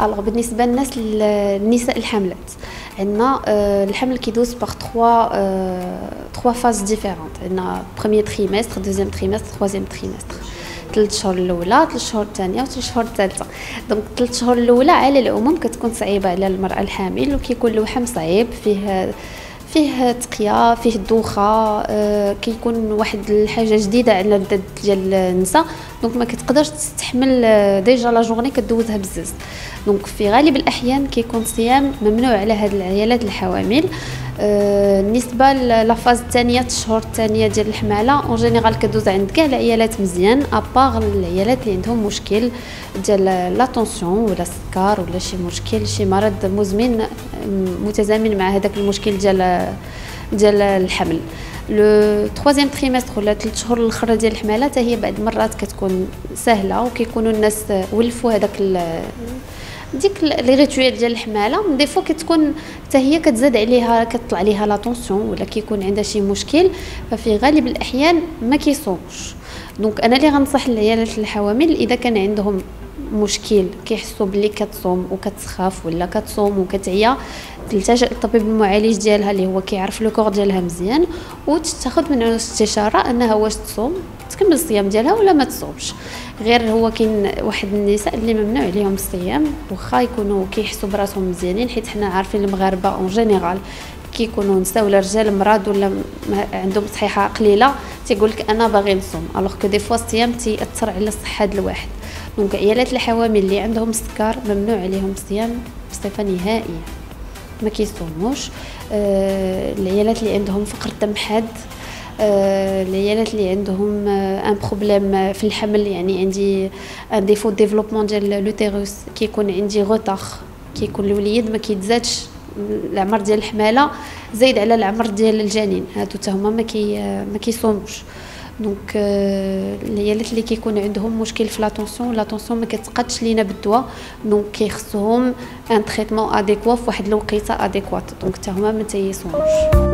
Alors بالنسبة للناس النساء الحاملات عندنا آه، الحمل كيدوز par 3 3 phases différentes عندنا premier trimestre deuxième trimestre troisième trimestre ثلاث شهور الأولى ثلاث شهور الثانية وثلاث شهور الثالثة. donc ثلاث شهور الأولى على العموم كتكون صعيبة على المرأة الحامل وكيكون لوحم صعيب فيه فيه تقيا فيه دوخة آه كيكون واحد الحاجة جديدة على الذات ديال النساء. donc ما كتقدرش تستحمل آه، déjà la journée كدوزها بزاف donc في غالب الأحيان كيكون الصيام ممنوع على هاد العيالات الحوامل. آه بالنسبة ل la phase الثانية الشهور الثانية ديال الحمالة en général كدوز عند كاع العيالات مزيان à part العيالات اللي عندهم مشكل ديال la tension ولا السكر ولا شي مشكل شي مرض مزمن متزامن مع هذاك المشكل ديال ديال الحمل. le troisième trimestre ولا 3 شهور الأخرى ديال الحمالة حتى هي المرات كتكون سهلة وكيكونوا الناس ولفوا هذاك ديك les rituels ديال الحماله des fois كتكون حتى هي كتزاد عليها كتطلع عليها la tension ولا كيكون عندها شي مشكل ففي غالب الأحيان ما كيصومش donc أنا اللي غنصح العيالات الحوامل إذا كان عندهم مشكل كيحسوا بلي كتصوم وكتخاف ولا كتصوم وكتعيا. تلتجئ للطبيب المعالج ديالها اللي هو كيعرف le corps ديالها مزيان وتاخذ منه استشاره أنها واش تصوم تكمل الصيام ديالها ولا ما تصومش. غير هو كاين واحد النساء اللي ممنوع عليهم الصيام واخا يكونوا كيحسوا براسهم مزيانين حيت حنا عارفين المغاربة en général كيكونوا نساء ولا رجال مرض ولا عندهم صحيحة قليلة. تيقول لك أنا باغي نصوم alors que des fois الصيام تيأثر على صحه الواحد. donc عيالات الحوامل اللي عندهم السكر ممنوع عليهم الصيام بصفة نهائية. ما كيصوموش. آه العيالات اللي عندهم فقر دم حاد آه العيالات اللي عندهم ان آه problème في الحمل يعني عندي un défaut développement ديال l'utérus كيكون عندي غوتاخ كيكون الوليد ما كيتزادش. العمر ديال الحماله زايد على العمر ديال الجنين. هادو حتى هما ما كي ما كيصوموش. donc العيالات اللي كيكون عندهم مشكل في la tension la tension ما كتقادش لينا بالدواء. donc كيخصهم un traitement adéquat في واحد الوقيته adéquate donc حتى هما ما تيصوموش.